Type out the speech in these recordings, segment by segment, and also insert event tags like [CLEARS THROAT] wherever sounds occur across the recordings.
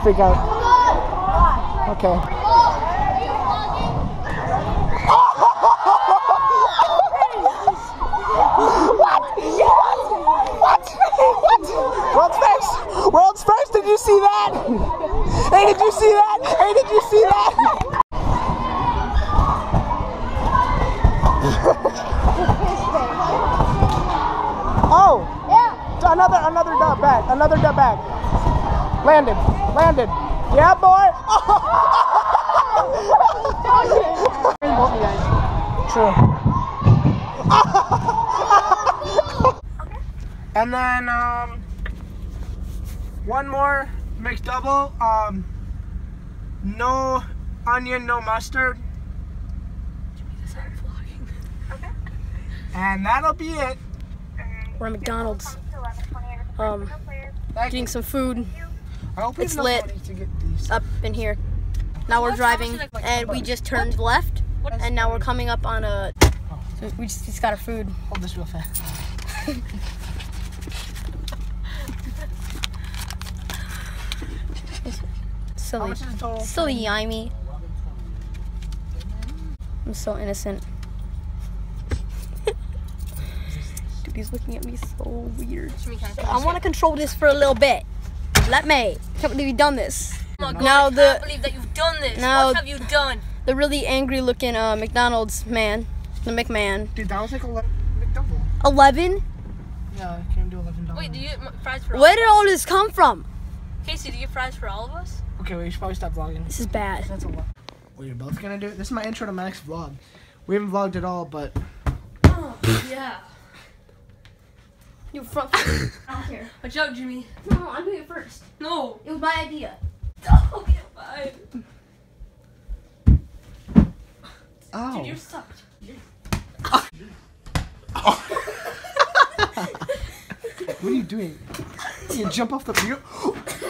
freak out. Okay. World's first! World's first! Did you see that? Hey, did you see that? Hey, did you see that? [LAUGHS] oh! Yeah. Another another dub back. Another dub back. Landed. Landed. Yeah, boy. True. [LAUGHS] and then um, one more McDouble. Um, no onion, no mustard. And that'll be it. We're at McDonald's. Um, Thank getting you. some food I hope it's lit. to get these. up in here. Now we're driving, and we just turned left, and now we're coming up on a. so We just, just got our food. Hold this real fast. [LAUGHS] How Silly, much is silly Yimey. I'm so innocent. [LAUGHS] Dude, he's looking at me so weird. I want to control this for a little bit. Let me. I Can't believe you've done this. Oh my god, Now I the- can't believe that you've done this. now- what have you done? The really angry looking uh, McDonald's man, the McMahon. Dude, that was like 11 McDouble. 11? Yeah, I came to $11. Wait, do you get fries for all Where of did us? all this come from? Casey, do you get fries for all of us? Okay, we should probably stop vlogging. This is bad. That's a lot. Well, you're both gonna do it? This is my intro to my next vlog. We haven't vlogged at all, but Oh, yeah. You front. [LAUGHS] I don't care. Watch out, Jimmy. No, I'm doing it first. No. It was my idea. Okay, fine. oh, Dude, you sucked. [LAUGHS] what are you doing? You jump off the you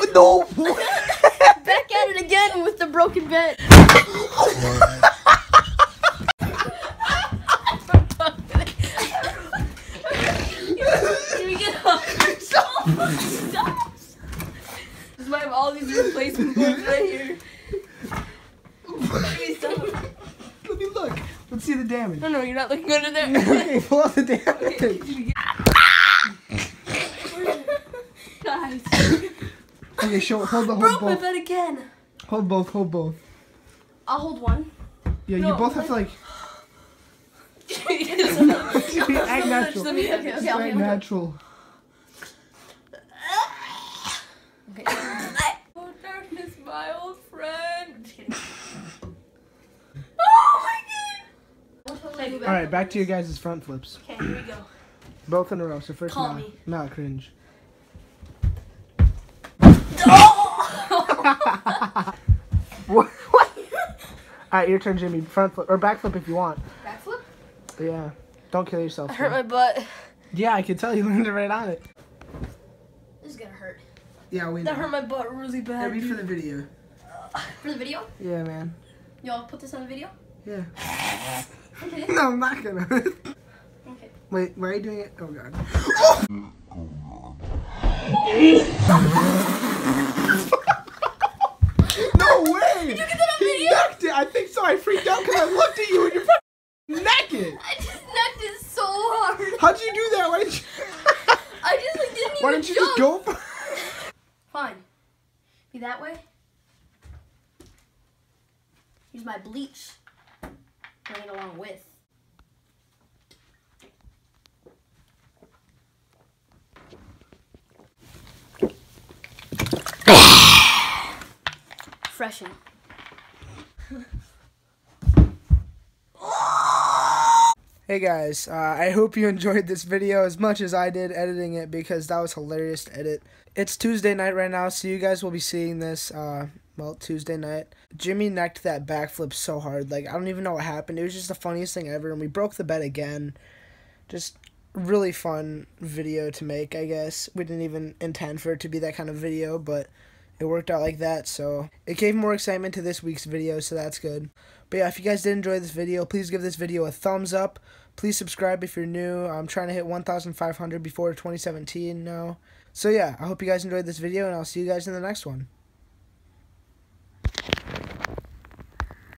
[GASPS] No. [LAUGHS] Back at it again with the broken bed. Jimmy, get up. Stop. This might have all these replacement boards right here. [LAUGHS] Jimmy, stop. Let me look. Let's see the damage. No, no, you're not looking under there. [LAUGHS] okay, pull out the damage. Okay, Guys. Okay, show. Hold the hold Broke my bed again. Hold both. Hold both. I'll hold one. Yeah, you both have to like [LAUGHS] act natural. Okay, okay, Act natural. Oh, darkness, my old friend. I'm just kidding. Oh my god. All right, back to your guys' front flips. Okay, here we go. [CLEARS THROAT] Both in a row. So first, Call nah, me. nah, cringe. [LAUGHS] what? what? [LAUGHS] All right, your turn, Jimmy. Front flip or back flip if you want. Back flip. Yeah. Don't kill yourself. I hurt man. my butt. Yeah, I can tell you [LAUGHS] landed right on it. This is gonna hurt. Yeah, we Know. That hurt my butt really bad. Read for the video. For the video? Yeah, man. Y'all put this on the video? Yeah. Okay. No, I'm not gonna. [LAUGHS] Okay. Wait, why are you doing it? Oh god. [LAUGHS] no way! Did you get that on video? He necked it. I think so. I freaked out because I looked at you and you're fucking naked. I just necked it so hard. How'd you do that? Why didn't you? [LAUGHS] I just like didn't even Why didn't you jump. just go? For... Fine. Be that way. Use my bleach. It along with. Freshen. Hey guys, uh, I hope you enjoyed this video as much as I did editing it because that was hilarious to edit. It's Tuesday night right now, so you guys will be seeing this, uh, well, Tuesday night. Jimmy necked that backflip so hard, like, I don't even know what happened. It was just the funniest thing ever, and we broke the bed again. Just really fun video to make, I guess. We didn't even intend for it to be that kind of video, but it worked out like that, so it gave more excitement to this week's video, so that's good. But yeah, if you guys did enjoy this video, please give this video a thumbs up. Please subscribe if you're new. I'm trying to hit 1,500 before 2017 now. So yeah, I hope you guys enjoyed this video, and I'll see you guys in the next one.